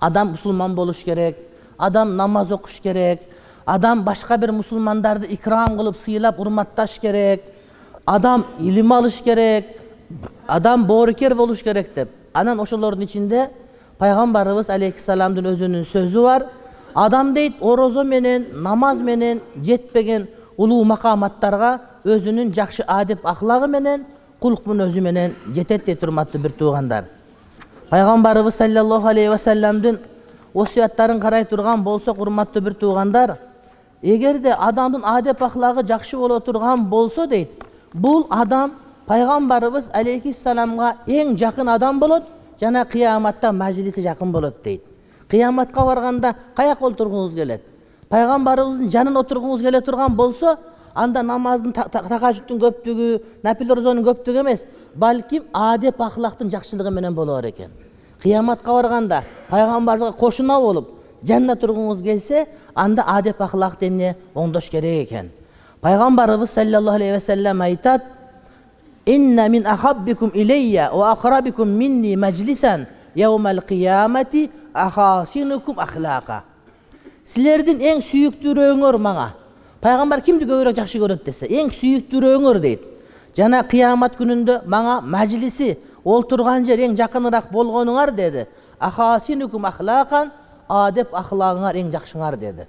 адам мұсылман болуш керек адам намаз оқыш керек адам башка бир мусулмандарды икрам кылып сыйлап урматташ керек адам илим алыш керек адам боорукер болуш керек деп анан ошолордун ичинде пайгамбарыбыз алейхисаламдын өзүнүн сөзү бар адам дейт орозо менен намаз менен жетпеген улуу макаматтарга өзүнүн жакшы адеп ахлагы менен кулк мүнөзү менен жетет дейт урматтуу бир туугандар пайгамбарыбыз саллаллаху алейхи вассаламдын осуяттарын карай турган болсок урматтуу бир туугандар эгерде адамдын адеп ахлагы жакшы боло турган болсо дейт бул адам пайгамбарыбыз алейхиссаламга эң жакын адам болот жана кыяматта мажлиси жакын болот дейт кыяматка барганда каяка отургуңуз келет пайгамбарыбыздын жанына отургуңуз келе турган болсо анда намаздын такажуттун көптүгү нафил розонун көптүгү эмес балким адеп ахлактын жакшылыгы менен болор экен кыяматка барганда пайгамбарга кошуна болуп жанына тургуңуз келсе анда адеп ахлакты эмне оңдош керек экен пайгамбарыбыз саллаллаху алейхи вассалам айтат инна мин ахаббикум илейя ва акрабикум минни majlisan yawmal qiyamati ахасинукум ахлака силердин эң сүйүктүүрөөңөр мага пайгамбар кимди көбүрөөк жакшы көрөт десе эң сүйүктүүрөөңөр дейт жана кыямат күнүндө мага мажлиси олтурган жер эң жакыныраак болгонуңар деди ахасинукум ахлакан адеп ахлагыңар эң жакшыңар деди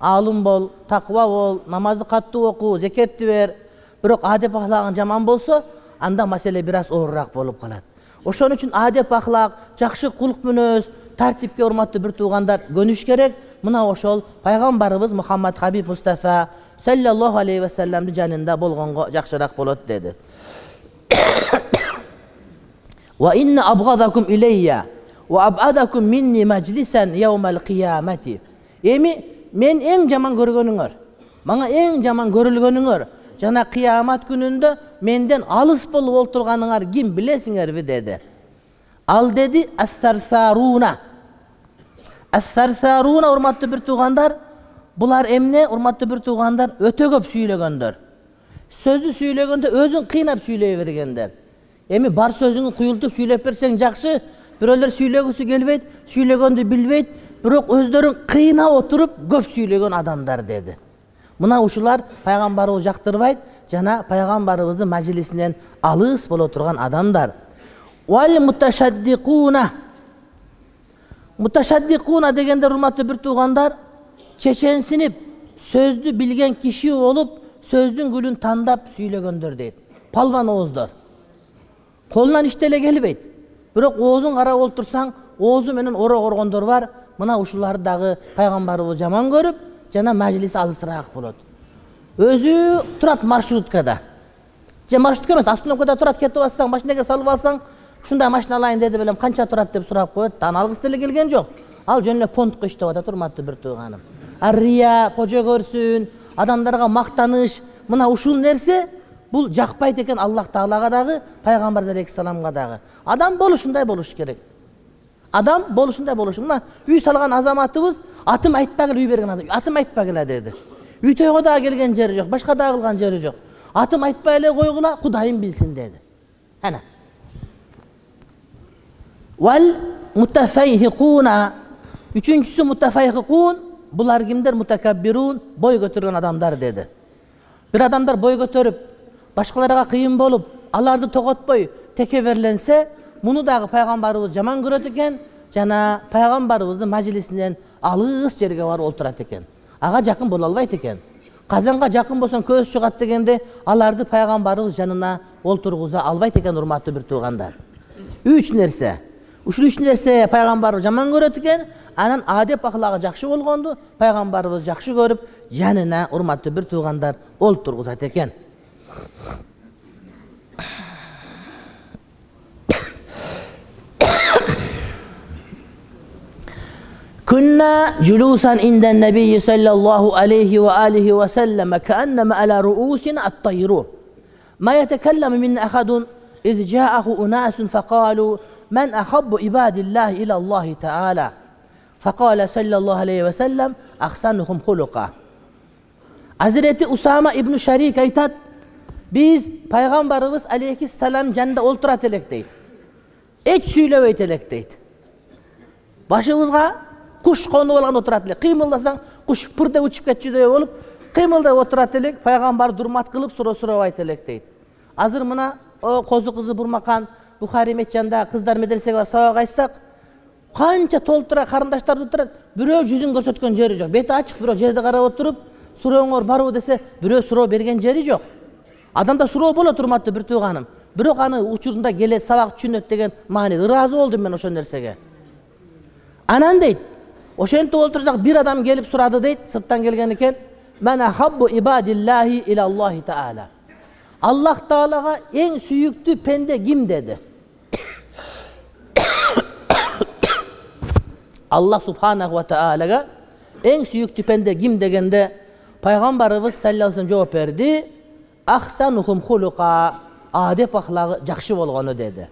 аалым бол такыба бол намазды каттуу оку зекетти бер бирок адеп ахлагың жаман болсо анда маселе бир аз болуп калат ошон үчүн адеп ахлак жакшы кулк мүнөз тартипке урматтуу бир туугандар көнүш керек. Мына ошол пайгамбарыбыз мухаммад хабиб мустафа саллаллаху алейхи вассаламдын жанында болгонго жакшыраак болот деди эми мен эң жаман көргөнүңөр мага эң жаман көрүлгөнүңөр жана кыямат күнүндө менден алыс болуп олтурганыңар ким билесиңерби деди ал деди ассарсаруна ассарсаруна урматтуу бир туугандар булар эмне урматтуу бир туугандар өтө көп сүйлөгөндөр сөздү сүйлөгөндө өзүн кыйнап сүйлөй бергендер эми бар сөзүңдү куюлтуп сүйлөп берсең жакшы бирөөлөр сүйлөгүсү келбейт сүйлөгөндү билбейт бирок өздөрүн кыйнап отуруп көп сүйлөгөн адамдар деди мына ушулар пайгамбарыбыз жактырбайт жана пайгамбарыбыздын мажлисинен алыс боло турган адамдар муташаддикуна дегендер урматтуу бир туугандар чеченсинип сөздү билген киши болуп сөздүн гүлүн тандап сүйлөгөндөр дейт палван ооздор колунан иш деле келбейт бирок оозун карап олтурсаң оозу менен оро коргондор бар. Мына ушуларды дагы пайгамбарыбыз жаман көрүп жана мажлиси алысыраак болот өзү турат маршруткада. Же маршрутка эмес остановкада турат кетип атсаң машинеге салып алсаң ушундай машина алайын деди белем канча турат деп сурап коет аны алгысы деле келген жок ал жөн эле понтко иштеп атат урматтуу бир тууганым а рия кожо көрсүн адамдарга мактаныш мына ушул нерсе бул жакпайт экен аллах таалага дагы пайгамбар алейхисаламга дагы адам болушундай болуш керек. Адам болушундай болуш мына үй салган азаматыбыз атым айтпагыла үй берген адам атым айтпагыла деди үй тойго дагы келген жери жок башка дагы кылган жери жок атым айтпай эле койгула кудайым билсин вал мутафайхикуна үчүнчүсү мутафайхикун булар кимдер мутакаббирун бой көтөргөн адамдар деди бир адамдар бой көтөрүп башкаларга кыйын болуп аларды тоготпой текеберленсе муну дагы пайгамбарыбыз жаман көрөт экен жана пайгамбарыбыздын мажлисинен алыс жерге барып олтурат экен ага жакын боло албайт экен казанга жакын болсоң көз чыгат дегенде аларды пайгамбарыбыз жанына олтургуза албайт экен урматтуу бир туугандар үч нерсе ушул үч нерсе пайгамбарыбыз жаман көрөт экен анан адеп ахлагы жакшы болгонду пайгамбарыбыз жакшы көрүп жанына урматтуу бир туугандар олтургузат экен كنا جلوسا عند النبي صلى الله عليه وآله وسلم كأنما على رؤوسنا الطير ما يتكلم من أحد إذ جاءه أناس فقالوا من أحب عباد الله إلى الله تعالى؟ فقال صلى الله عليه وسلم أحسنهم خلقا. Hazreti Usama ibn Şarik aytat biz Peygamberimiz aleyhisselam janında olturat elek deydi. Hiç söylebeyt elek deydi. башыбызга куш конуп алган отурат элек кыймылдасаң куш пыр деп учуп кетчүдөй болуп кыймылдап отурат элек пайгамбарды урмат кылып суроо сурабайт элек дейт азыр мына козу кызы бурмакан бухари метжанда кыздар медресеге барып сабак айтсак канча толтура карындаштар отурат бирөө жүзүн көрсөткөн жери жок бети ачык бирок жерди карап отуруп сурооңор барбы десе бирөө суроо берген жери жок адамда суроо болот урматтуу бир тууганым. Бирок аны учурунда келет сабак түшүнөт деген мааниде ыраазы болдум мен ошол нерсеге. Анан дейт ошентип олтурсак бир адам келип сурады дейт сырттан келген экен. Аллах таалага эң сүйүктүү пенде ким деди? Аллах субханаху таалага эң сүйүктүү пенде ким дегенде пайгамбарыбыз саллаллаху алейхи жооп берди. Ахсанухум хулука адеп ахлагы жакшы болгону деди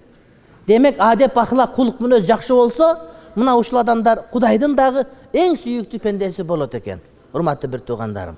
демек адеп ахлак кулук мүнөз жакшы болсо мына ушул адамдар кудайдын дагы эң сүйүктүү пендеси болот экен урматтуу бир туугандарым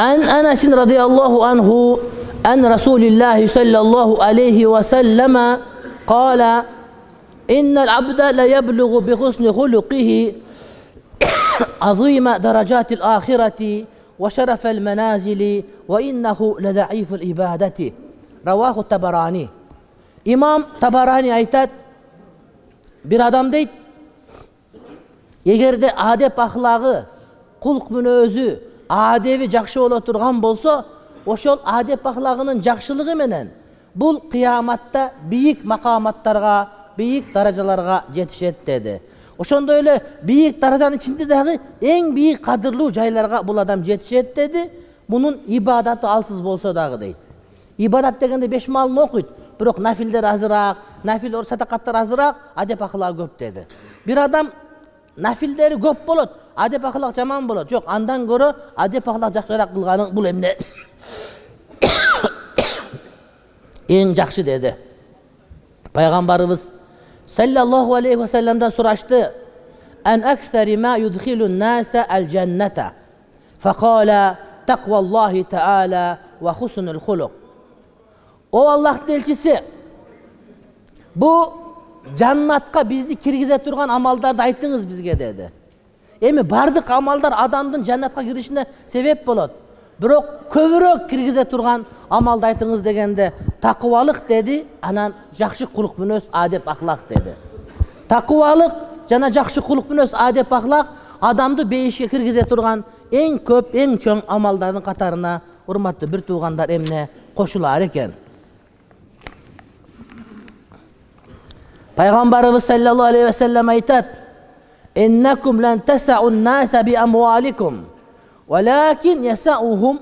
عن أنس رضي الله عنه أن رسول الله صلى الله عليه وسلم قال إن العبد ليبلغ بحسن خلقه عظيم درجات الآخرة وشرف المنازل وإنه لضعيف العبادة. رواه الطبراني. إمام طبراني aytadi bir odam deydi agarda adab axlog'i xulq munozi адеби жакшы боло турган болсо ошол адеп ахлагынын жакшылыгы менен бул кыяматта бийик макаматтарга бийик даражаларга жетишет деди ошондой эле бийик даражанын ичинде дагы эң бийик кадырлуу жайларга бул адам жетишет деди мунун ибадаты алсыз болсо дагы дейт ибадат дегенде беш маалын окуйт бирок нафилдер азыраак нафил садакаттар азыраак адеп акылагы көп деди бир адам nafilleri ko'p bo'ladi adep akılak jaman bo'ladi yo'q andan ko'ra adep akılak yaxshiroq qilganing bu emne eng yaxshi dedi. Payg'ambarimiz sallallohu alayhi vasallamdan so'rashdi. An aksari ma yudkhilu nasa al jannata faqala taqvallohi taala va husnul xuluq o Allah'ın elçisi bu жаннатка бизди киргизе турган амалдарды айтыңыз бизге деди эми баардык амалдар адамдын жаннатка киришине себеп болот бирок көбүрөөк киргизе турган амалды айтыңыз дегенде такыбалык деди анан жакшы кулук мүнөз адеп ахлак деди такыбалык жана жакшы кулук мүнөз адеп ахлак адамды бейишке киргизе турган эң көп эң чоң амалдардын катарына урматтуу бир туугандар эмне кошулар экен пайғамбарымыз саллаллаху алейхи уассалам айтады иннакум лан тасау наса би амваликум уәләкин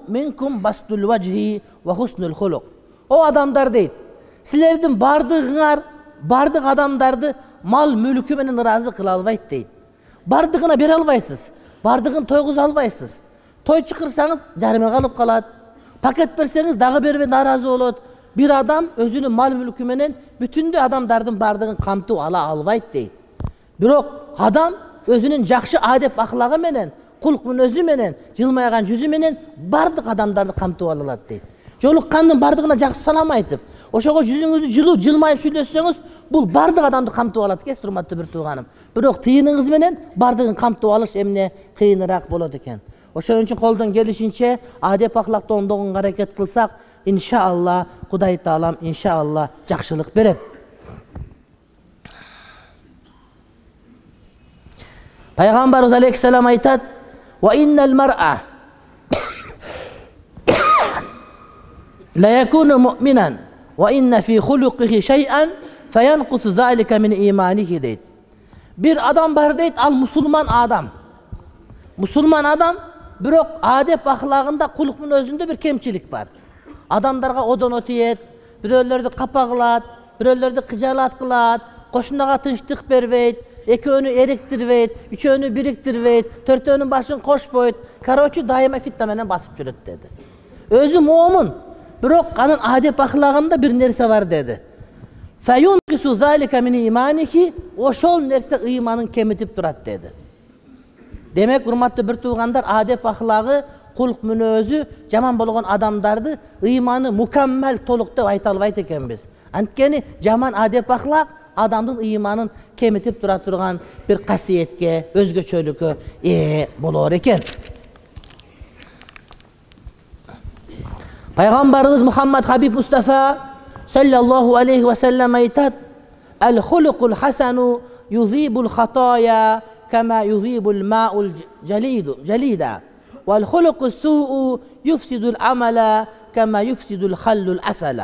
минкум бастул уәжхи уа хуснул хулуқ о адамдар дейді сілердің бардығыңар бардық адамдарды мал мүлкі менен ыраазы қыла албайт дейді бардығына бере албайсыз бардығын тойғыза албайсыз той чакырсаңыз жарымы қалып қалады пакет берсеңіз дагы бербей наразы болады бир адам өзүнүн мал мүлкү менен бүтүндөй адамдардын баардыгын камтып ала албайт дейт бирок адам өзүнүн жакшы адеп аклагы менен кулк мүнөзү менен жылмайган жүзү менен баардык адамдарды камтып ала алат дейт жолуккандын баардыгына жакшы салам айтып ошого жүзүңүздү жылуу жылмайып сүйлөшсөңүз бул баардык адамды камтып алат экенсиз урматтуу бир тууганым бирок тыйыныңыз менен баардыгын камтып алыш эмне кыйыныраак болот экен ошон үчүн колдон келишинче адеп акылакты оңдогонго аракет кылсак иншалла кудай таалам иншалла жакшылык берет пайғамбарымыз алейхисалам айтады لا يكون مؤمنا وإن في خلقه شيئا فينقص ذلك من إيمانه дейт бир адам бар дейт ал мусулман адам мусулман адам бирок адеп ахлагында кулук мүнөзүндө бир кемчилик бар Адамдарга одоно тиет бирөөлөрдү капа кылат бирөөлөрдү кыжаалат кылат кошунага тынчтык бербейт экөөнү эриктирбейт үчөөнү бириктирбейт төртөөнүн башын кошпойт короче дайыма фитна менен басып жүрөт деди. Өзү момун бирок анын адеп ахлагында бир нерсе бар деди. Ошол нерсе ыйманын кемитип турат деди. Демек урматтуу бир туугандар адеп ахлагы құлық өзі, жаман болған адамдарды иманы мүкәммәл толық деп айта екен екенбіз анткени жаман әдеп ақлақ адамдың иманын кемітіп тұра тұрған бір қасиетке өзгөчөлүккө ээ болор екен пайғамбарымыз Мухаммад хабиб мұстафа саллаллаху алейхи уассалам айтат әл хулукул хасану юзибул хатая кәмә юзибул жалида والخلق السوء يفسد العمل كما يفسد الخل العسل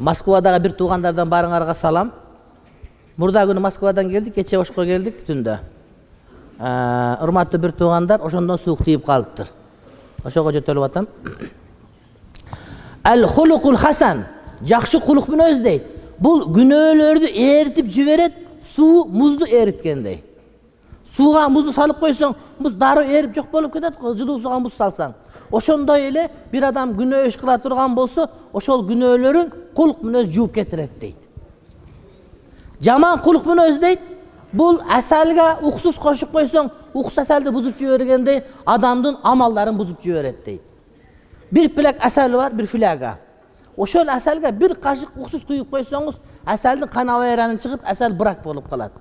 москвадағы бір туғандардан барыңарға салам мурда күні москвадан келдік кече ошко келдік түндө урматтуу бир туугандар ошондон суук тийип калыптыр ошого жөтөлүп атам ал хулукул хасан жакшы кулук мүнөз дейт бул күнөөлөрдү ээритип жиберет суу музду ээриткендей сууга музду салып койсоң муз дароо ээрип жок болуп кетет го жылуу сууга муз салсаң ошондой эле бир адам күнөө иш кыла турган болсо ошол күнөөлөрүн кулук мүнөз жууп кетирет дейт жаман кулук мүнөз дейт бул асалга уксус кошуп койсоң уксус асалды бузуп жибергендей адамдын амалдарын бузуп жиберет дейт бир пилек асал бар бир фляга ошол асалга бир кашык уксус куюп койсоңуз асалдын кана байранын чыгып асал брак болуп калат.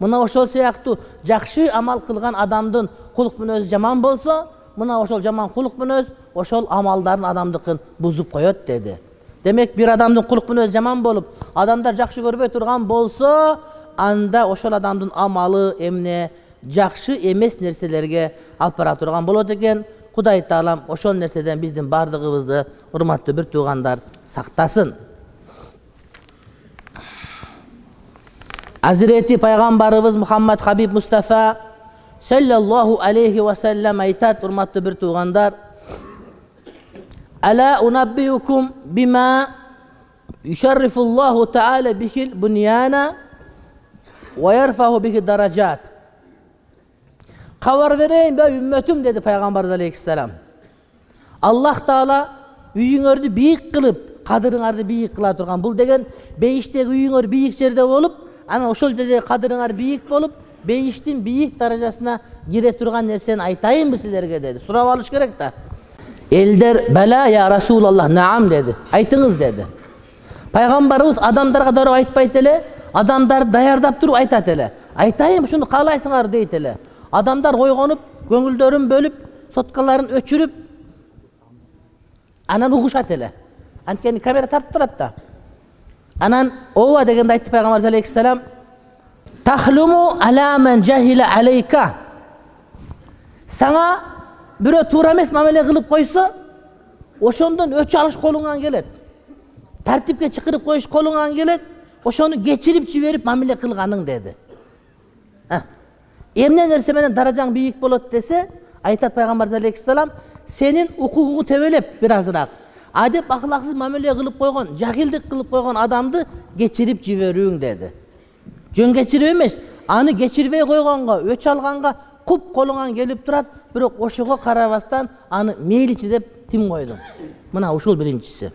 Мына ошол сыяктуу жакшы амал кылган адамдын кулук мүнөзү жаман болсо мына ошол жаман кулук мүнөз ошол амалдарын адамдыкын бузуп коет деди. Демек бир адамдын кулук мүнөзү жаман болуп адамдар жакшы көрбөй турган болсо анда ошол адамдын амалы эмне жакшы эмес нерселерге алып бара турган болот экен. Кудай таалам ошол нерседен биздин баардыгыбызды урматтуу бир туугандар сақтасын. Әзіреті пайғамбарымыз мұхаммад хабиб мұстафа саллаллаху алейхи ва уассалам айтады құрметті бір туғандар. Әлә унаббиукум бима юшаррифуллаху тағала бихил буньяна уаярфаху бихи даражат хабар берейін бе үмметім деді пайғамбарымыз алейхисалам аллах тағала үйіңерді биік қылып кадырыңарды бийик кыла турган бул деген бейиштеги үйүңөр бийик жерде болуп анан ошол жерде кадырыңар бийик болуп бейиштин бийик даражасына кире турган нерсени айтайынбы силерге деди сурап алыш керек да элдер бәлә я расулаллах наам деди айтыңыз деди пайгамбарыбыз адамдарга дароо айтпайт эле адамдарды даярдап туруп айтат эле айтайын ушуну каалайсыңар дейт эле адамдар ойгонуп көңүлдөрүн бөлүп соткаларын өчүрүп анан угушат эле анткени камера тартып турат да анан ооба дегенде айтты пайгамбарыбыз алейхисалам тахлуму ала мен жахила алейка сага бирөө туура эмес мамиле кылып койсо ошондон өч алыш колуңан келет тартипке чакырып коюш колуңан келет ошону кечирип жиберип мамиле кылганың деди эмне нерсе менен даражаң бийик болот десе айтат пайгамбарыбыз алейхисалам сенин укугуңду тебелеп бир азыраак адеп ахлаксыз мамиле кылып койгон жахилдик кылып койгон адамды кечирип жиберүүң деди жөн кечирип эмес аны кечирбей койгонго өч алганга куп колуңан келип турат бирок ошого карабастан аны мейличи деп тим койдуң мына ушул биринчиси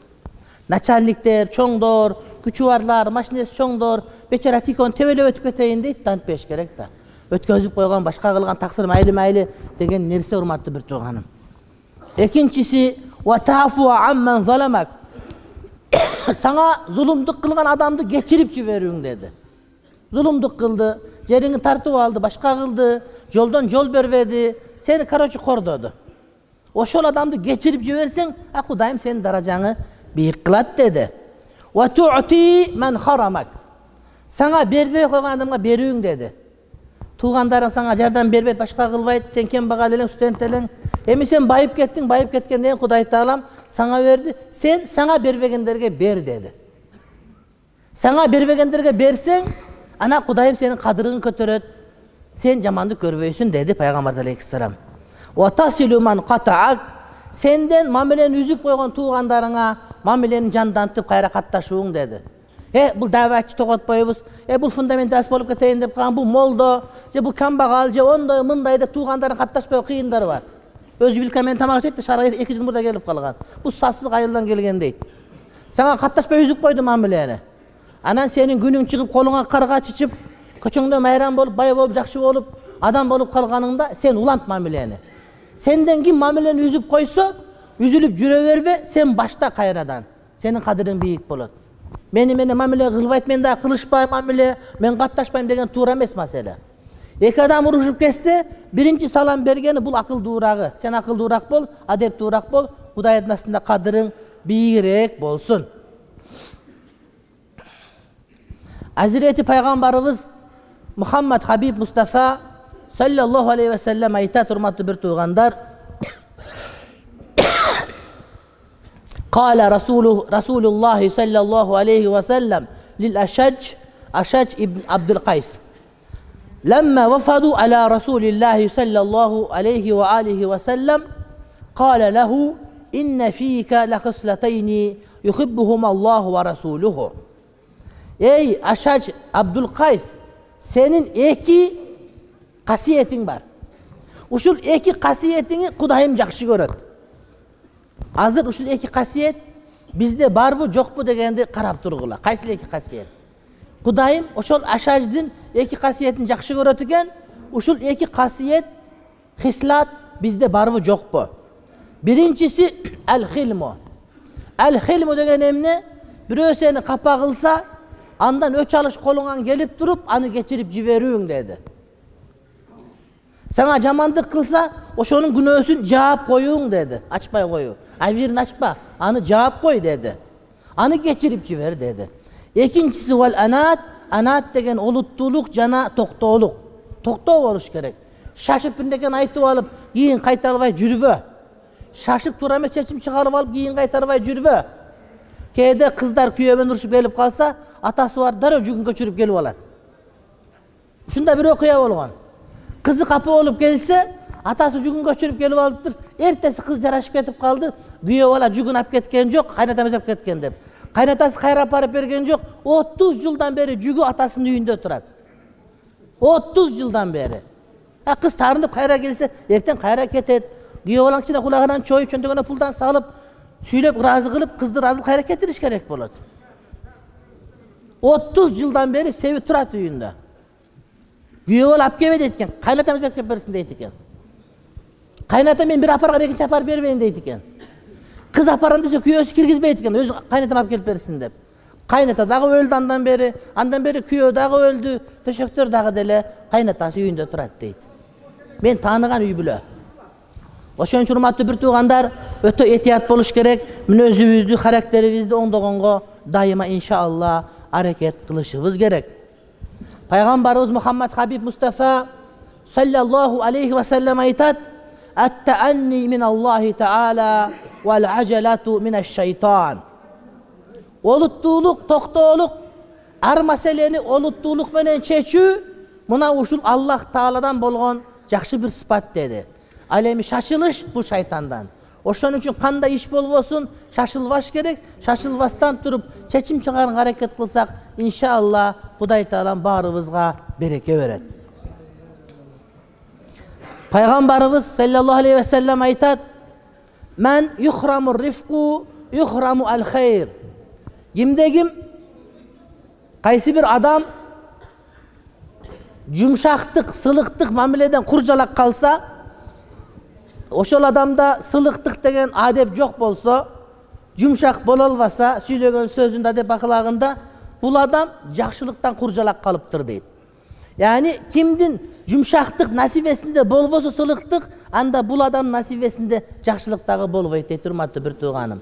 начальниктер чоңдор күчү барлар машинеси чоңдор бечара тикон тебелеп өтүп кетейин дейт да антпеш керек да өткөзүп койгон башка кылган таксыр майли майли деген нерсе урматтуу бир тууганым экинчиси сага зулумдук кылган адамды кечирип жиберүүң деди зулумдук кылды жериңи тартып алды башка кылды жолдон жол бербеди сени короче кордоду ошол адамды кечирип жиберсең а кудайым сенин даражаңы бийик кылат деди сага бербей койгон адамга берүүң деди туугандарың сага жардам бербейт башка кылбайт сен кембагал элең студент элең эми сен байып кеттиң байып кеткенден кийин кудай таалам сага берди сен сага бербегендерге бер деди сага бербегендерге берсең ана кудайым сенин кадырыңды көтөрөт сен жаманды көрбөйсүн деди пайгамбарыбыз алейхисалам сенден мамилени үзүп койгон туугандарыңа мамилени жандантып кайра катташууң деди э бул дааватчы тоготпойбуз э бул фундаменталист болуп кетейин деп калган бул молдо же бул камбагал же ондой мындай деп туугандарын катташпай кыйындары бар. Өзү менен тамак жейт да шаарга эки жыл мурда келип калган бул сассыз айылдан келген дейт сага катташпай үзүп койду мамилени анан сенин күнүң чыгып колуңа карга чычып көчөңдө майрам болуп бай болуп жакшы болуп адам болуп калганыңда сен улант мамилени сенден ким мамилени үзүп койсо үзүлүп жүрө бербе сен башта кайрадан сенин кадырың бийик мени менен мамиле кылбайт мен дагы кылышпайм мамиле мен катташпайм деген туура эмес маселе эки адам урушуп кетсе биринчи салам бергени бул акылдуурагы сен акылдуураак бол адептүүраак бол кудайдын астында кадырың бийигирээк болсун азирети пайгамбарыбыз мухаммад хабиб мустафа саллаллаху алейхи вассалам айтат урматтуу бир туугандар قال رسول رسول الله صلى الله عليه وسلم للأشج أشج ابن عبد القيس لما وفدوا على رسول الله صلى الله عليه وآله وسلم قال له إن فيك لخصلتين يحبهما الله ورسوله أي أشج عبد القيس senin iki kasiyetin var. Uşul iki kasiyetini Kudayım yakşı görürdü. Азыр ушул эки касиет бизде барбы жокпу дегенди карап тургула. Кайсы эки касиет? Кудайым ошол Ашаждын эки касиетин жакшы көрөт экен. Ушул эки касиет хислат бизде барбы жокпу? Биринчиси ал-хилму. Ал-хилму деген эмне? Бирөө сени капа кылса, андан өч алыш колуңан келип туруп аны кечирип жиберүүң деди сага жамандык кылса ошонун күнөөсүн жаап коюуң деди ачпай коюу абирин ачпа аны жаап кой деди аны кечирип жибер деди экинчиси вал анат анат деген олуттуулук жана токтоолук токтоо болуш керек шашып бирнекени айтып алып кийин кайта албай жүрбө шашып туура эмес чечим чыгарып алып кийин кайтарбай жүрбө кээде кыздар күйөө менен урушуп келип калса атасы бар дароо жүгүн көчүрүп келип алат ушундай кызы капа болуп келсе атасы жүгүн көчүрүп келип алыптыр эртеси кыз жарашып кетип калды күйөө бала жүгүн алып кеткен жок кайнатам алып кеткен деп кайнатасы кайра барып берген жок отуз жылдан бери жүгү атасынын үйүндө турат отуз жылдан бери а кыз таарынып кайра келсе эртең кайра кетет күйөө баланын ичине кулагынан чоюп чөнтөгүнө пулдан салып сүйлөп ыраазы кылып кызды ыраазы кайра кетириш керек болот отуз жылдан бери себи турат үйүндө бала алып келбе дейт экен кайнатам алып келип берсин дейт экен кайната мен бир апаргам экинчи апарып бербейин дейт экен кыз апарам десе күйөөсү киргизбейт экен өзү кайнатам алып келип берсин деп кайната дагы өлдү андан бери андан бери күйөө дагы өлдү төшөктөр дагы деле кайнатасы үйүндө турат дейт мен тааныган үй бүлө ошон үчүн урматтуу бир туугандар өтө этият болуш керек мүнөзүбүздү характерибизди оңдогонго дайыма иншалла аракет кылышыбыз керек пайгамбарыбыз мухаммад хабиб мустафа саллаллаху алейхи вассалам айтат аттаанни мин мин шайтан олуттуулук токтоолук ар маселени олуттуулук менен чечүү мына ушул аллах тааладан болгон жакшы бир сыпат деди ал эми шашылыш бул шайтандан ошон үчүн кандай иш болбосун шашылбаш керек. Шашылбастан туруп чечим чыгарганга аракет кылсак иншалла кудай таалам баарыбызга береке берет. Пайгамбарыбыз саллаллаху алейхи вассалам айтат ман юхраму рифку юхраму ал кимде ким? Кайсы бир адам жумшактык сылыктык мамиледен кур жалак калса ошол адамда сылыктык деген адеп жок болсо жумшак боло албаса сүйлөгөн сөзүндө адеп акылагында бул адам жакшылыктан куржалак калыптыр дейт яғни кимдин жумшактык насибесинде болбосо сылыктык анда бул адамдын насибесинде жакшылык дагы болбойт дейт урматтуу бир тууганым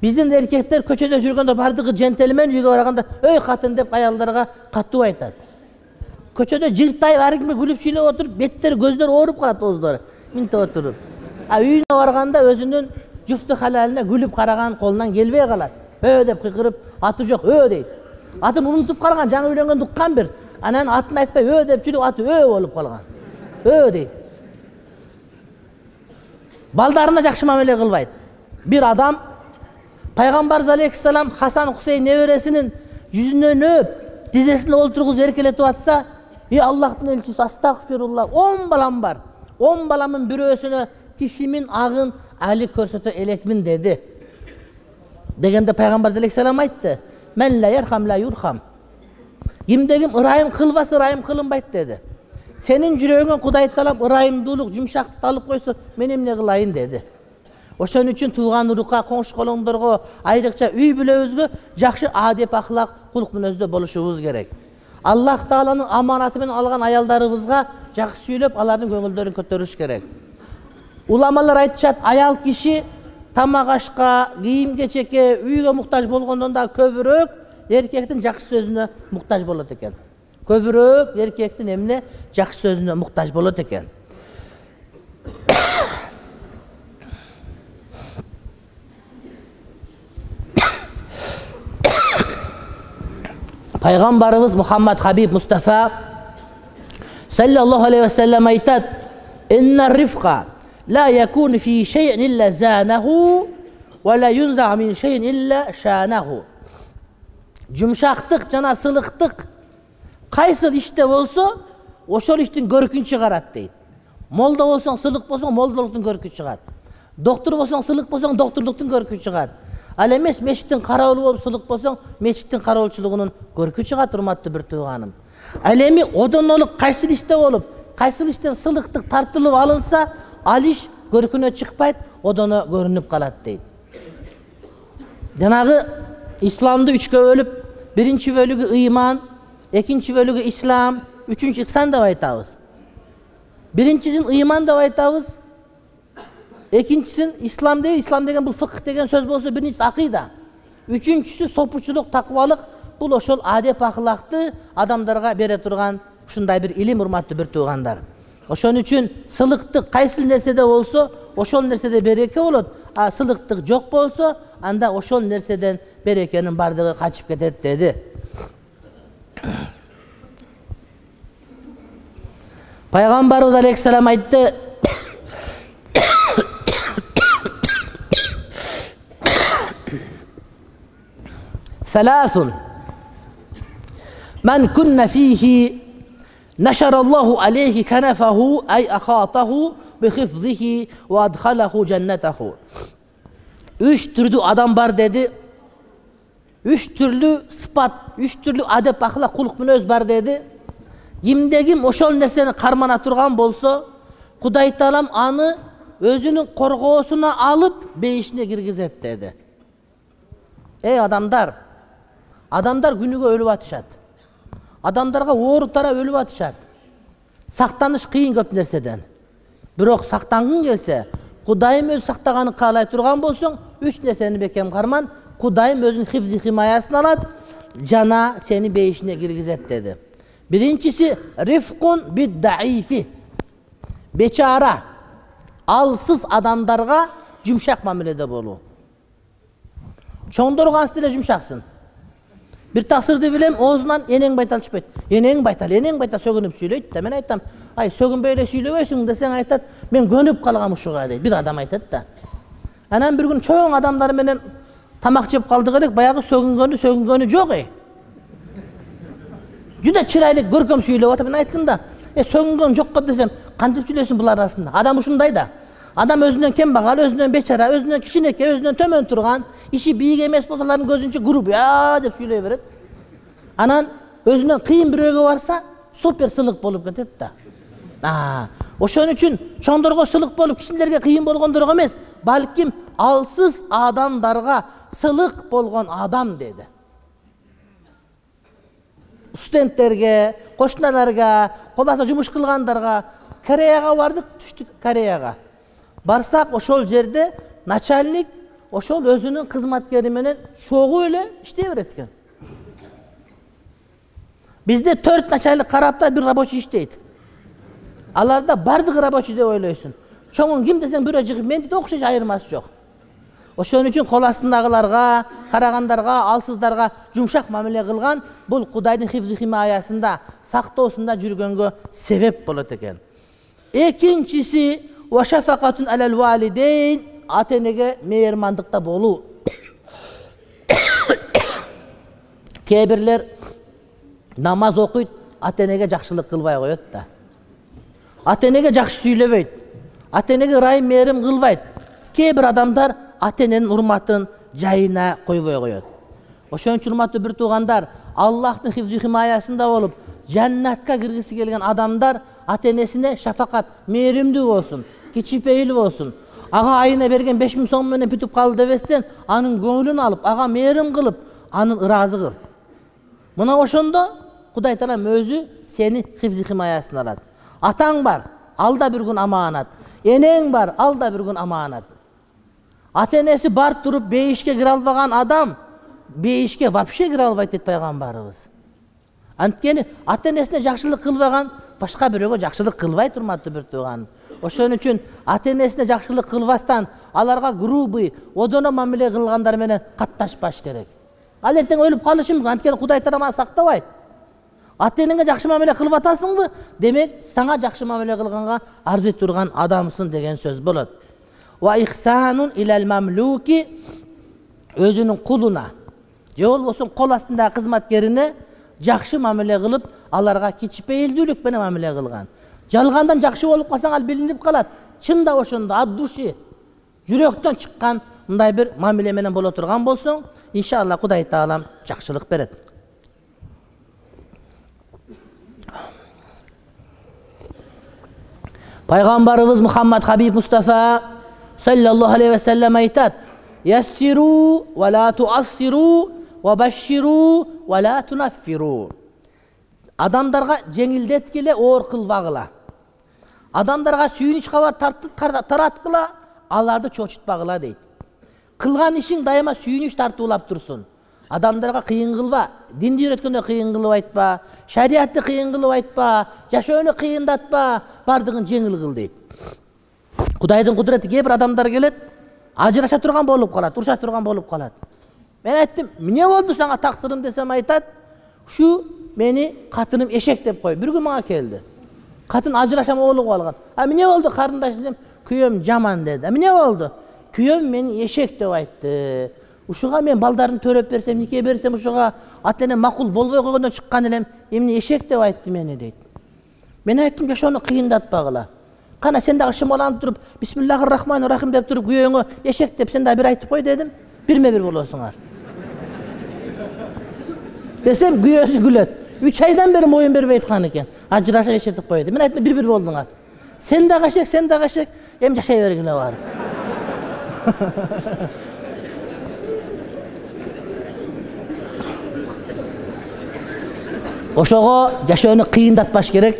биздин эркектер көчөдө жүргөндө баардыгы жентельмен үйгө барганда өй катын деп аялдарга катуу айтат көчөдө жыртайып ар кимге күлүп сүйлөп отуруп беттери көздөрү ооруп калат ооздору минтип отуруп а үйүнө барганда өзүнүн жуфту халалине күлүп караган колунан келбей калат ө деп кыйкырып аты жок ө дейт атын унутуп калган жаңы үйлөнгөндө уккан бир анан атын айтпай ө деп жүрүп аты ө болуп калган ө дейт балдарына жакшы мамиле кылбайт бир адам пайгамбарыбыз алейхисалам хасан хусейн небересинин жүзүнөн өөп тизесине олтургузуп эркелетип атса е аллахтын элчиси астагфирулла он балам бар он баламдын бирөөсүнө тишимин агын али көрсөтө элекмин деди дегенде пайгамбар алейхисалам айтты мен ла ярхам ла юрхам кимде ким ырайым кылбаса ырайым кылынбайт деди сенин жүрөгүңө кудай таалап ырайымдуулук жумшактыкты алып койсо мен эмне кылайын деди ошон үчүн тууган урукка коңшу колоңдорго айрыкча үй бүлөбүзгө жакшы адеп ахлак кулук мүнөздө болушубуз керек аллах тааланын аманаты менен алган аялдарыбызга жакшы сүйлөп алардын көңүлдөрүн көтөрүш керек уламалар айтышат аял киши тамак ашка кийим кечекке үйгө муктаж болгондон да көбүрөөк эркектин жакшы сөзүнө муктаж болот экен көбүрөөк эркектин эмне? Жакшы сөзүнө муктаж болот экен. Пайғамбарымыз мұхаммад хабиб мұстафа саллаллаху алейхи уассалам айтады ла якун фи шейин илля занаху ла юнза мин шейин илля шанаху жұмшақтық жана сылықтық қайсыл іште болса ошол иштин көркүн чыгарат дейт молда болсоң сылық болсоң молдолуктун көркү чыгат доктур болсоң сылык болсоң доктурлуктун көркү чыгат ал эмес мешіттің қарауылы болып сылық болсаң мешіттің қарауылшылығының көркі шығады урматтуу бір туғаным ал эми одан олық кайсыл иште болуп кайсыл иштен сылыктык тартылып алынса ал иш көркүнө чыкпайт одоно көрүнүп калат дейт жанагы исламды үчкө бөлүп биринчи бөлүгү ыйман экинчи бөлүгү ислам үчүнчү ихсан деп айтабыз биринчисин ыйман деп айтабыз экинчисин ислам дейбиз ислам деген бул фыкх деген сөз болсо биринчиси акыйда үчүнчүсү сопучулук такыбалык бул ошол адеп акылакты адамдарга бере турган ушундай бир илим урматтуу бир туугандар ошон үчүн сылыктык кайсыл нерседе болсо ошол нерседе береке болот. А сылыктык жок болсо анда ошол нерседен берекенин баардыгы качып кетет деди. Пайгамбарыбыз алейхисалам айтты. Саласун نشر الله عليه كنفه أي أخاطه بحفظه وأدخله جنته үш түрді адам бар деді үш түрлі сыпат үш түрлі адеп ақылақ құлық мінөз бар деді кимде ким ошол нерсени кармана турган болсо кудай таалам аны өзүнүн коргоосуна алып бейишине киргизет деди эй адамдар адамдар күнүгө өлүп атышат адамдарга оору тарап өлүп атышат сактаныш кыйын көп нерседен бирок сактангың келсе кудайым өзү сактаганын каалай турган болсоң үч нерсени бекем карман кудайым өзүнүн хифзи химаясын алат жана сени бейишине киргизет деди биринчиси рифкун биддаифи бечара алсыз адамдарга жумшак мамиледе болуу чоңдорго ансыз деле жумшаксың бір тақсырды білем оозунан энең байтал чыкпайт энең байтал энең байтал сөгүнүп сүйлөйт да мен айтам ай сөгүнбөй эле сүйлөбөйсүң десең айтат мен көнүп калгам ушуга дейт бир адам айтат да анан бир күнү чоң адамдар менен тамак жеп калдык элек баягы сөгүнгөнү сөгүнгөнү жок эй жүдө чырайлуу көркөм сүйлөп атып мен айттым да э сөгүнгөн жокко десем кантип сүйлөйсүң булар арасында адам ушундай да адам өзүнөн кембагал өзүнөн бечара өзүнөн кичинекей өзүнөн төмөн турган иши бийик эмес болсо алардын көзүнчө грубия деп сүйлөй берет анан өзүнөн кыйын бирөөгө барса супер сылык болуп кетет да ошон үчүн чоңдорго сылык болуп кичинелерге кыйын болгондорго эмес балким алсыз адамдарга сылык болгон адам деди студенттерге кошуналарга кол аста жумуш кылгандарга кореяга бардык түштүк кореяга барсак ошол жерде начальник ошол өзүнүн кызматкери менен чогуу эле иштей берет экен бизде төрт начальник карап бир рабочий иштейт аларда баардыгы рабочий деп ойлойсуң чоңун ким десең бирөө жыгып мен дейт окшойт айырмасы жок ошон үчүн кол астындагыларга карагандарга алсыздарга жумшак мамиле кылган бул кудайдын хифзи химаясында сактоосунда жүргөнгө себеп болот экен экинчиси ата энеге мейірмандықта болу кээ бирлер намаз окуйт ата энеге жакшылык кылбай коет да ата энеге жакшы сүйлөбөйт ата энеге ырайым мээрим кылбайт кээ бир адамдар ата эненин урматын жайына койбой коет ошон үчүн урматтуу бир туугандар аллахтын хифзи химаясында болуп жаннатка киргиси келген адамдар ата энесине шафакат мээримдүү болсун кичипейил болсун ага айына берген беш миң сом менен бүтүп калды дебестен анын көңүлүн алып ага мээрим кылып анын ыраазы кыл мына ошондо кудай таалам өзү сени хифзи химаясына алат атаң бар ал да бир күн аманат энең бар ал да бир күн аманат ата энеси бар туруп бейишке кире албаган адам бейишке вообще кире албайт дейт пайгамбарыбыз анткени ата энесине жакшылык кылбаган башка бирөөгө жакшылык кылбайт урматтуу бир тууганым ошон үчүн ата энесине жакшылык кылбастан аларга грубый одоно мамиле кылгандар менен катташпаш керек. Ал эртең өлүп калышы мүмкүн анткени кудай таалам аны сактабайт. Ата энеңе жакшы мамиле кылып атасыңбы? Демек сага жакшы мамиле кылганга арзый турган адамсың деген сөз болот. Өзүнүн кулуна. Же болбосо кол астындагы кызматкерине жакшы мамиле кылып аларга кичипейилдүүлүк менен мамиле кылган. Жалгандан жакшы болуп калсаң ал билинип калат чында ошондо от души. Жүрөктөн чыккан мындай бир мамиле менен боло турган болсоң иншалла кудай таалам жакшылык берет. Пайгамбарыбыз мухаммад хабиб мустафа саллаллаху алейхи вассалам айтат яссиру ва туассиру ва баширу ва тунаффиру адамдарга жеңилдеткиле оор кылбагыла. Адамдарга сүйүнүч кабар тараткыла аларды чочутпагыла дейт кылган ишиң дайыма сүйүнүч тартуулап турсун адамдарга кыйын кылба динди үйрөткөндө кыйын кылып айтпа шариятты кыйын кылып айтпа жашоону кыйындатпа баардыгын жеңил кыл дейт кудайдын кудурети кээ бир адамдар келет ажыраша турган болуп калат уруша турган болуп калат мен айттым эмне болду сага таксырым десем айтат ушу мени катыным эшек деп кой бир күн мага келди катын ажырашам болуп калган а эмне болду карындаш десем күйөөм жаман деди эмне болду күйөөм мени эшек деп айтты. Ушуга мен балдарын төрөп берсем нике берсем ушуга ата энем макул болбой койгондон чыккан элем эмне эшек деп айтты мени дейт мен айттым жашоону кыйындатпагыла кана сен дагы шымаланып туруп бисмиллахи рахмани рахим деп туруп күйөөңө эшек деп сен дагы бир айтып кой дедим бирме бир болосуңар десем күйөөсү күлөт үч айдан бери моюн бербей айткан экен ажырашып эшетип койду мен айттым бир бир болдуңар сен дагы эшек сен дагы эшек эми жашай бергиле барып ошого жашоону кыйындатпаш керек.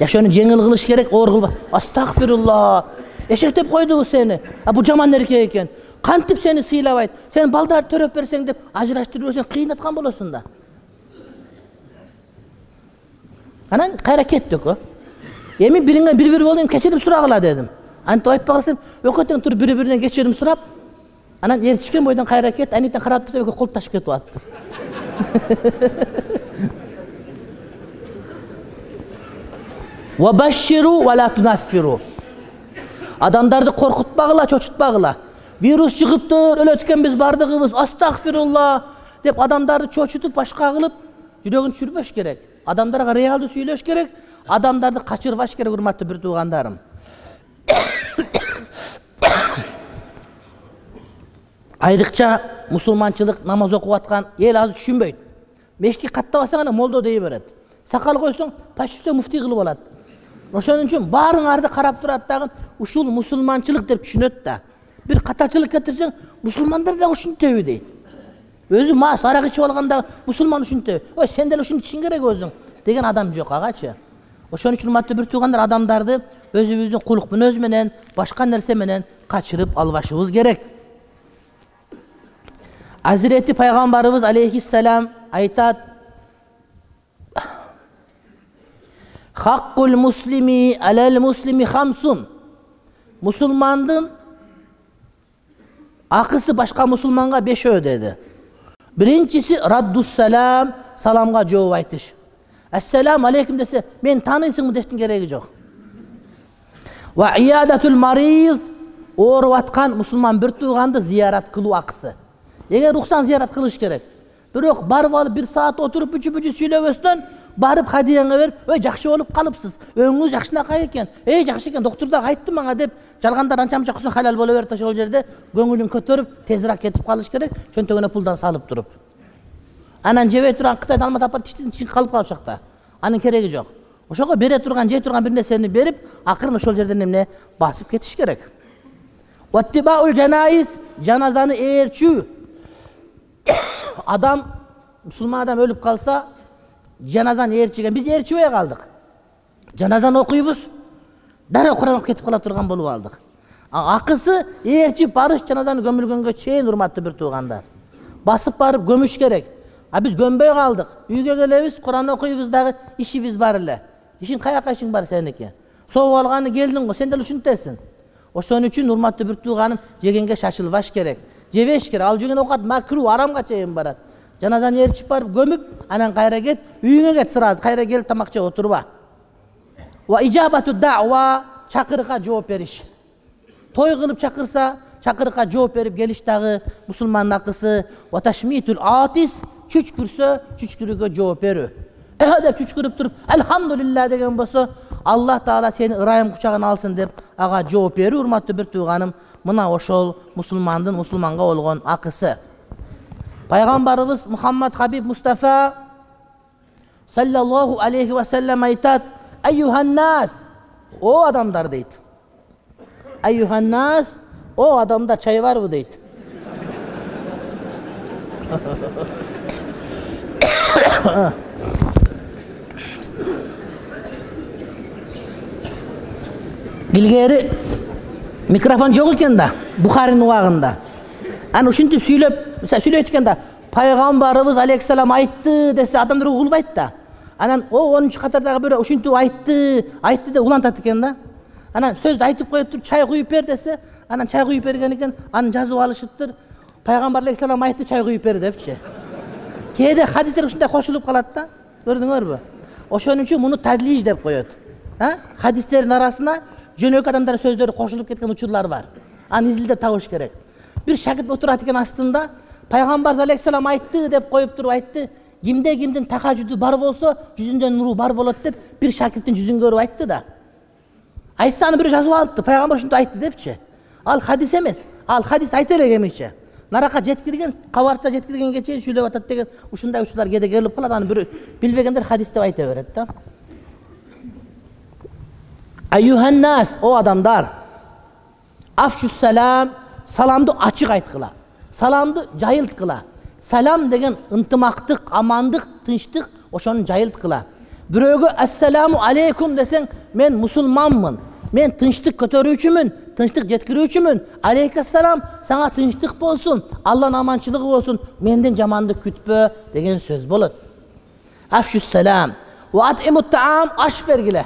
Жашоону жеңил кылыш керек оор кылба астагфирулла эшектеп койдубу сени а бул жаман эркек экен кантип сени сыйлабайт сен балдарды төрөп берсең деп ажыраштырып берсең кыйындаткан болосуң да. Анан кайра кеттик эми бириңе бир бир болуп кечирим сурагыла дедим антип айтпай калсам экөө тең туруп бири биринен кечирим сурап анан ээрчишкен бойдон кайра кетти анитен карап турсам экөө кол ташып кетип атты адамдарды коркутпагыла чочутпагыла вирус чыгыптыр өлөт экенбиз баардыгыбыз астагфирулла деп адамдарды чочутуп башка кылып жүрөгүн түшүрбөш керек адамдарга реалдуу сүйлөш керек адамдарды качырбаш керек урматтуу бир туугандарым айрыкча мусулманчылык намаз окуп аткан эл азыр түшүнбөйт мешитке каттабасаң анан молдо дей берет сакал койсоң почти муфтий кылып алат ошон үчүн баарыңарды карап турат дагы ушул мусулманчылык деп түшүнөт да бир катачылык кетирсең мусулмандар дагы ушинтеби дейт өзү мас арак ичип алганда мусулман ушинтеби ой сен деле ушинтишиң ишиң керек өзүң деген адам жок агачы ошон үчүн урматтуу бир туугандар адамдарды өзүбүздүн кулук мүнөз менен башка нерсе менен качырып албашыбыз керек азирети пайгамбарыбыз алейхиссалам айтат хаккул муслими алал муслими хамсун мусулмандын акысы башка мусулманга бешөө биринчиси раддуссалам саламга жооп айтыш ассаламу алейкум десе мени тааныйсыңбы дештин кереги жок ва иядатул мариз ооруп аткан мусулман бир тууганды зыярат кылуу акысы эгер уксаң зыярат кылыш керек бирок барып алып бир саат отуруп бүчү бүчү сүйлөбөстөн барып хадияңа беріп ой жакшы болуп калыпсыз өңүңүз жакшынакай экен эй жакшы экен доктур дагы айтты мага деп жалгандар анча мынча кылсаң халал боло берет ошол жерде. Көңүлүн көтөрүп тезирээк кетип калыш керек чөнтөгүнө пулдан салып туруп анан жебей турган кытайда алмат апа тиштин тишиң калып калат ошол жакта анын кереги жок ошого бере турган жей турган бир нерсени берип акырын ошол жерден эмне басып кетиш керек жаназаны ээрчүү адам мусулман адам өлүп калса жаназаны ээрчиген биз ээрчибей калдык жаназаны окуйбуз дароо куран окуп кетип кала турган болуп алдык акысы ээрчип барыш жаназаны көмүлгөнгө чейин урматтуу бир туугандар басып барып көмүш керек а биз көмбөй калдык үйгө келебиз куран окуйбуз дагы ишибиз бар эле ишиң каяка ишиң бар сеники согуп алганы келдиң го сен деле ушинтесиң ошон үчүн урматтуу бир тууганым жегенге шашылбаш керек жебеш керек ал жеген оокат макру арамга чейин барат жаназаны ээрчип барып көмүп анан кайра кет үйүңө кет сразу кайра келип тамак жеп отурба чакырыкка жооп бериш той кылып чакырса чакырыкка жооп берип келиш дагы мусулмандын акысы атис чүчкүрсө чүчкүрүүгө жооп берүү деп чүчкүрүп туруп альхамдулилля деген болсо аллах таала сени ырайым кучагына алсын деп ага жооп берүү урматтуу бир тууганым мына ошол мусулмандын мусулманга болгон акысы пайгамбарыбыз мухаммад хабиб мустафа саллаллаху алейхи вассалам айтат айюханнас о адамдар дейт айюханнас о адамдар чай барбы дейт илгери микрофон жок экен да бухаринин убагында анан ушинтип сүйлөп сүйлөйт экен да пайгамбарыбыз алейхисалам айтты десе адамдар угулбайт да анан о онунчу катардагы бирөө ушинтип айтты айтты деп улантат экен да. Анан сөздү айтып коюп туруп чай куюп бер десе анан чай куюп берген экен анан жазып алышыптыр пайгамбар алейхисалам айтты чай куюп бер депчи кээде хадистер ушундай кошулуп калат да. Көрдүңөрбү ошон үчүн муну тадлиж деп коет. Хадистердин арасына жөнөкөй адамдардын сөздөрү кошулуп кеткен учурлар бар. Аны изилдеп табыш керек. Бир шагирт отурат экен астында пайгамбар алейхисалам айтты деп коюп туруп айтты кимде кимдин тахажуду бар болсо жүзүндө нуру бар болот деп бир шакирттин жүзүн көрүп айтты да айтса аны бирөө жазып алыптыр пайгамбар ушинтип айтты депчи ал хадис эмес ал хадис айта элек эмиңче наракка жеткирген кабарча жеткиргенге чейин сүйлөп атат деген ушундай учурлар кээде келип калат аны бирөө билбегендер хадис деп айта берет да аюханнас о адамдар афшуссалам саламды ачык айткыла саламды жайылткыла салам деген ынтымактык амандык тынчтык ошону жайылткыла бирөөгө ассаламу алейкум десең мен мусулманмын мен көтөрүүчүмүн тынчтык жеткирүүчүмүн алейкассалам сага тынчтык болсун алланын аманчылыгы болсун менден жамандык күтпө деген сөз болот афшуссалам аш бергиле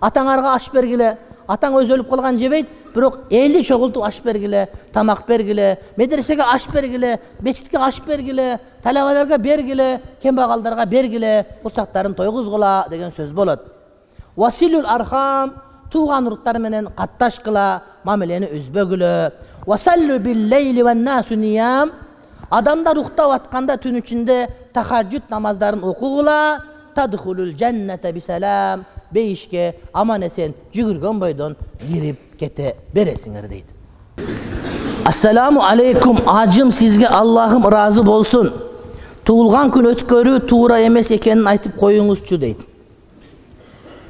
атаңарга аш бергиле атаң өзү өлүп калган жебейт бирок элди чогултуп аш бергиле тамак бергиле медресеге аш бергиле мечитке аш бергиле талабаларга бергиле кембагалдарга бергиле курсактарын тойгузгула деген сөз болот василул архам тууган уруттар менен катташкыла мамилени үзбөгүлө адамдар уктап атканда түн ичинде тахажжуд намаздарын окугула тадхулул бисалам бейишке аман эсен жүгүргөн бойдон кирип кете бересиңер дейт ассаламу алейкум ажым сизге аллахым ыраазы болсун туулган күн өткөрүү туура эмес экенин айтып коюңузчу дейт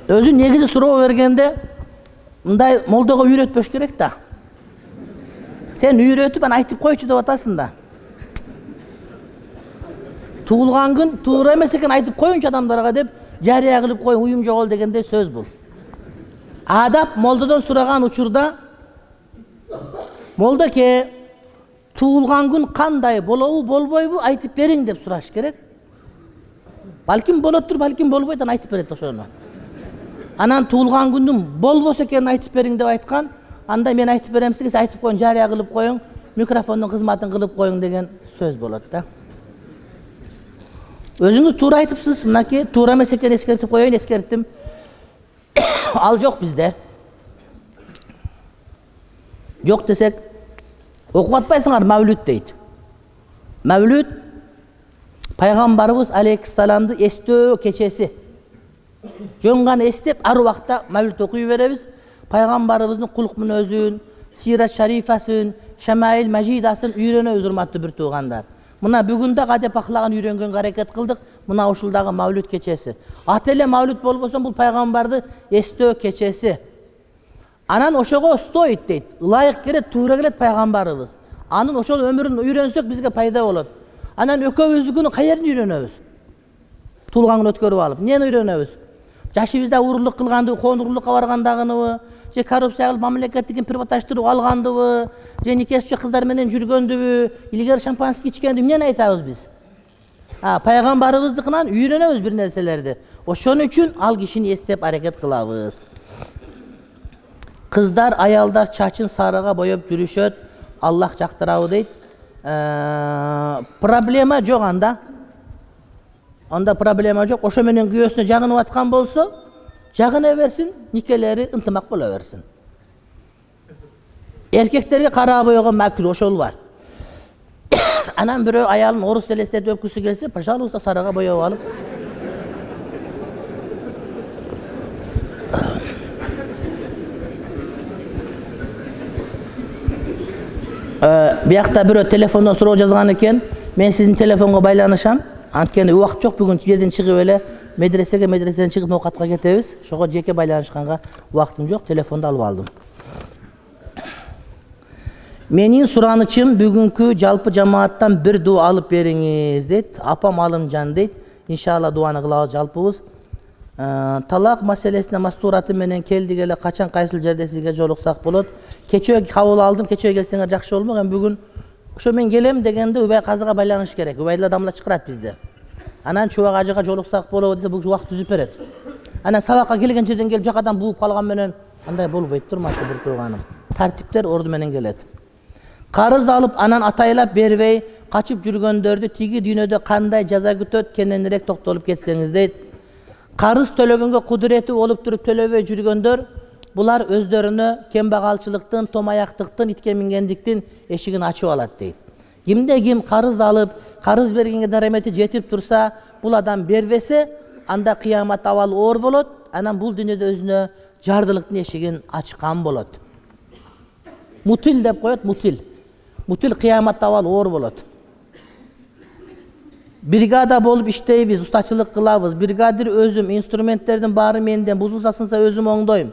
өзү негизи суроо бергенде мындай молдого үйрөтпөш керек да сен үйрөтүп анан айтып койчу деп атасың да туулган күн туура эмес экенин айтып коюңчу адамдарга деп жарыя кылып коюң уюм жогол дегендей сөз бул адап молдодон сураган учурда молдоке туулган күн кандай болобу болбойбу айтып бериң деп сураш керек балким болоттур балким болбойт анан айтып берет ошону анан туулган күнүң болбосо экенин айтып бериң деп айткан анда мен айтып берем сизге сиз айтып коюң жарыя кылып коюң микрофондун кызматын кылып коюң деген сөз болот да өзүңүз туура айтыпсыз мынакей туура эмес экенин эскертип коеюн эскерттим ал жок бизде жок десек окуп атпайсыңар мавлюд дейт мавлюд пайғамбарыбыз алейхисаламды эстөө кечеси жөн гана эстеп ар убакта мәуліт окуй беребиз пайғамбарыбыздың құлық мүнөзүн сират шарифасын шамаил мәжидасын үйренебиз урматтуу бир туугандар мына бүгүн да адеп ахлагын үйрөнгөнгө аракет кылдык мына ушул дагы мавлүд кечеси аты эле мавлүд болбосо бул пайгамбарды эстөө кечеси анан ошого стоит дейт ылайык келет туура келет пайгамбарыбыз анын ошол өмүрүн үйрөнсөк бизге пайда болот анан экөөбүздүкүнү каерден үйрөнөбүз туулган күнү өткөрүп алып. Эмнени үйрөнөбүз жашыбызда урурлук кылганды коондурлукка баргандагыныбы же коррупция кылып мамлекеттик приватташтырып алгандыбы же никесичи кыздар менен жүргөндүбү илгери шампанский ичкендүбү эмнени айтабыз биз? Пайгамбарыбыздыкынан үйрөнөбүз бир нерселерди. Ошон үчүн ал кишини эстеп аракет кылабыз. Кыздар аялдар чачын сарыга боеп жүрүшөт аллах жактырабы дейт. Проблема жок анда. Анда проблема жок ошо менен күйөөсүнө жагынып аткан болсо жагына берсин никелери ынтымак боло берсин эркектерге кара боегон макру ошол бар анан бирөө аялын орус элестетип өпкүсү келсе пожалуйста сарыга боеп алып биякта бирөө телефондон суроо жазган экен мен сиздин телефонго байланышам анткени убакыт жок бүгүн жерден чыгып эле медресеге медреседен чыгып ноокатка кетебиз ошого жеке байланышканга убактым жок телефонду алып алдым. Менин суранычым бүгүнкү жалпы жамааттан бир дуа алып бериңиз дейт апам алымжан дейт иншалла дуаны кылабыз жалпыбыз талак маселесине мастураты менен келдик эле качан кайсыл жерде сизге жолуксак болот кечээ кабыл алдым кечээ келсеңер жакшы болмок эми бүгүн ошо мен келем дегенде убай казыга байланыш керек убайдыл адамдар чакырат бизди анан чубак ажыга жолуксак болобу десе бул убакыт түзүп берет анан сабакка келген жерден келип жакадан бууп калган менен андай болбойт урматтуу бир тууганым тартиптер орду менен келет карыз алып анан атайлап бербей качып жүргөндөрдү тиги дүйнөдө кандай жаза күтөт кененирээк токтолуп кетсеңиз дейт карыз төлөгөнгө кудурети болуп туруп төлөбөй жүргөндөр булар өздөрүнө кембагалчылыктын томаяктыктын итке мингендиктин эшигин ачып алат дейт кимде ким карыз алып карыз бергенге дарамети жетип турса бул адам бербесе анда кыямат абалы оор болот анан бул дүйнөдө өзүнө жардылыктын эшигин ачкан болот мутил деп коет мутил мутил кыямат абалы оор болот бригада болуп иштейбиз устачылык кылабыз бригадир өзүм инструменттердин баары менде бузулса сынса өзүм оңдойм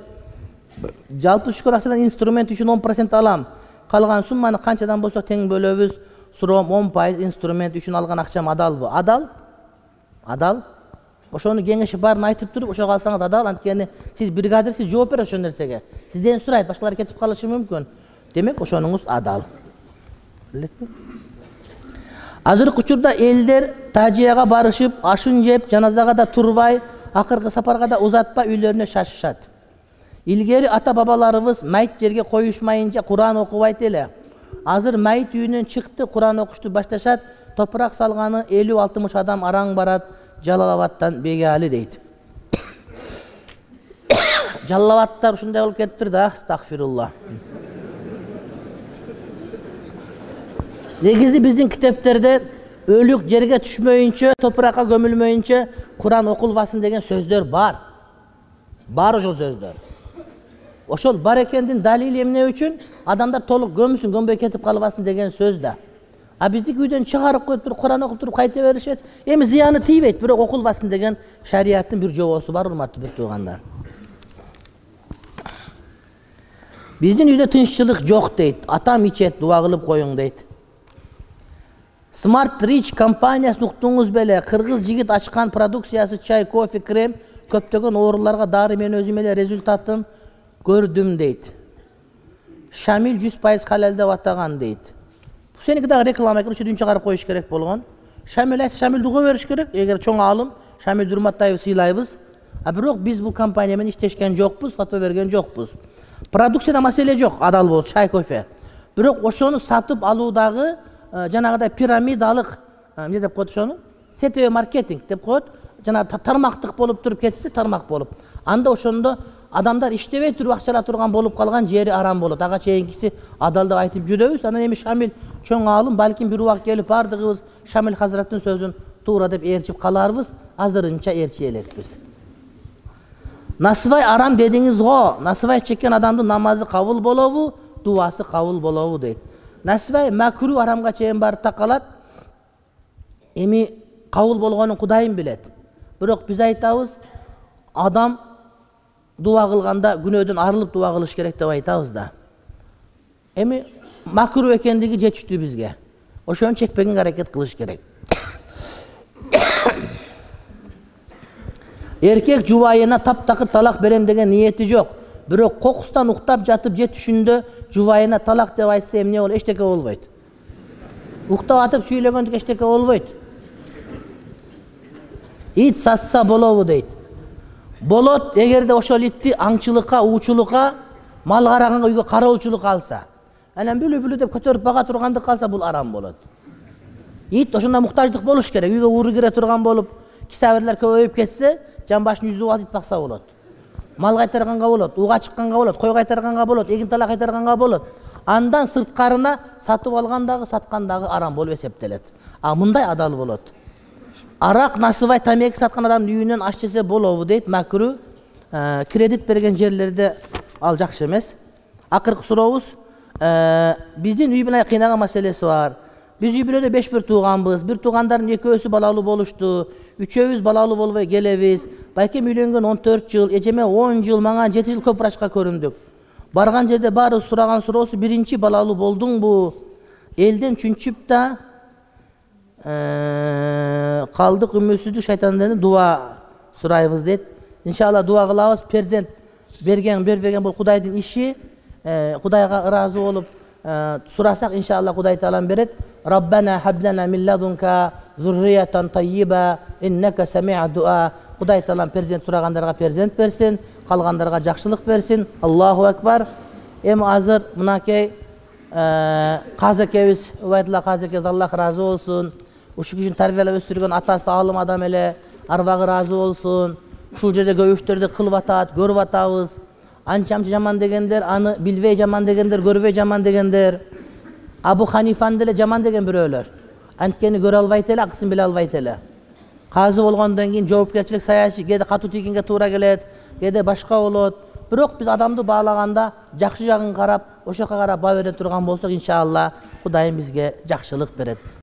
жалпы түшкөн акчадан инструмент үчүн он процент алам калган сумманы канчадан болсо тең бөлөбүз суроом он пайыз инструмент үчүн алган акчам адалбы адал? Адал? Ошону кеңешип баарын айтып туруп ошого алсаңыз адал. Анткени сиз бригадир сиз жооп берет ошол нерсеге сизден сурайт башкалар кетип калышы мүмкүн демек ошонуңуз адал. Азыркы учурда элдер тажияга барышып ашын жеп жаназага да турбай акыркы сапарга да узатпай үйлөрүнө шашышат илгери ата бабаларыбыз майт жерге коюшмайынча куран окубайт эле азыр майит үйүнөн чыкты куран окушту башташат топурак салганы элүү алтымыш адам араң барат жалал абадтан беgali дейт жалал абадтар ушундай болуп кетиптир да астагфирулла негизи биздин китептерде өлүк жерге түшмөйүнчө топуракка көмүлмөйүнчө куран окулбасын деген сөздөр бар. Бар ошол сөздөр ошол бар экендин далили эмне үчүн адамдар толук көмүсүн көмбөй кетип калбасын деген сөз да а биздики үйдөн чыгарып коюп туруп куран окуп туруп кайта беришет эми зыяны тийбейт бирок окулбасын деген шарияттын бир жобосу бар урматтуу бир туугандар биздин үйдө тынччылык жок дейт атам ичет дуба кылып коюң дейт смарт рич компаниясын уктуңуз беле кыргыз жигит ачкан продукциясы чай кофе крем көптөгөн ооруларга дары мен өзүм эле результатын көрдүм дейт шамил жүз пайыз халал деп атаган дейт сеники дагы реклама экен ушул чыгарып коюш керек болгон шамил айтса шамилди уга бериш керек эгер чоң аалым шамилди урматтайбыз сыйлайбыз а бирок биз бул компания менен иштешкен жокпуз фатва берген жокпуз продукцияда маселе жок адал болуп чай кофе бирок ошону сатып алуудагы жанагыдай пирамидалык эмне деп коет ошону сетевой маркетинг деп коет жанагы тармактык болуп туруп кетсе тармак болуп анда ошондо адамдар иштебей туруп акча ала турган болуп калган жери арам болот ага чейинкиси адал деп айтып жүрөбүз анан эми шамил чоң аалым балким бир убак келип баардыгыбыз шамил хазраттын сөзүн туура деп ээрчип каларбыз азырынча ээрчие элекпиз насыбай арам дедиңиз го насыбай чеккен адамдын намазы кабыл болобу дуасы кабыл болобу дейт насыбай макру арамга чейин барып такалат эми кабыл болгонун кудайым билет бирок биз айтабыз адам дуа кылганда күнөөдөн арылып дуа кылыш керек деп айтабыз да эми макру экендиги жетиштүү бизге ошону чекпегенге аракет кылыш керек эркек жубайына таптакыр талак берем деген ниети жок бирок кокустан уктап жатып же түшүндө жубайына талак деп айтса эмне болот эчтеке болбойт уктап атып сүйлөгөндүк эчтеке болбойт ит сасса болобу дейт болот эгерде ошол итти аңчылыкка уучулукка мал караганга үйгө кароолчулукка алса анан бүлү бүлү деп көтөрүп бага тургандыкка алса бул арам болот. Ит ошондо муктаждык болуш керек. Үйгө ууру кире турган болуп кисабирлер көбөйүп кетсе жан башын жүзүп алып ит бакса болот. Мал кайтарганга болот уга чыкканга болот кой кайтарганга болот эгин талак кайтарганга болот. Андан сырткарына сатып алган дагы саткан дагы арам болуп эсептелет. А мындай адал болот. Арак насыбай тамеки саткан адамдын үйүнөн аш жесе болобу дейт макру кредит берген жерлерде ал жакшы эмес акыркы сурообуз биздин үй менен кыйнаган маселеси бар. Биз үй бүлөдө беш бир тууганбыз бир туугандардын экөөсү балалуу болушту үчөөбүз балалуу болбой келебиз байкем үйлөнгөн он төрт жыл эжеме он жыл мага жети жыл көп врачка көрүндүк барган жерде баары сураган суроосу биринчи балалуу болдуңбу элден чүнчүп да калдык үмүтсүздүк шайтандан дуба сурайбыз дейт иншалла дуба кылабыз перзент берген бербеген бул кудайдын иши кудайга ыраазы болуп сурасак иншалла кудай таалам берет раббана хаблана мин ладунка зурриятан тайиба иннека самиа дуа кудай таалам перзент сурагандарга перзент берсин калгандарга жакшылык берсин аллаху акбар эми азыр мынакей казы экебиз убайдулла казы экебиз аллах ыраазы болсун ушул кишини тарбиялап өстүргөн атасы аалым адам эле арбагы ыраазы болсун ушул жерде көп иштерди кылып атат көрүп атабыз анча амча жаман дегендер аны билбей жаман дегендер көрбөй жаман дегендер абу ханифаны деле жаман деген бирөөлөр анткени көрө албайт эле акысын биле албайт эле казы болгондон кийин жоопкерчилик саясий кээде катуу тийгенге туура келет кээде башка болот бирок биз адамды баалаганда жакшы жагын карап ошол жака карап баа бере турган болсок иншалла кудайым бизге жакшылык берет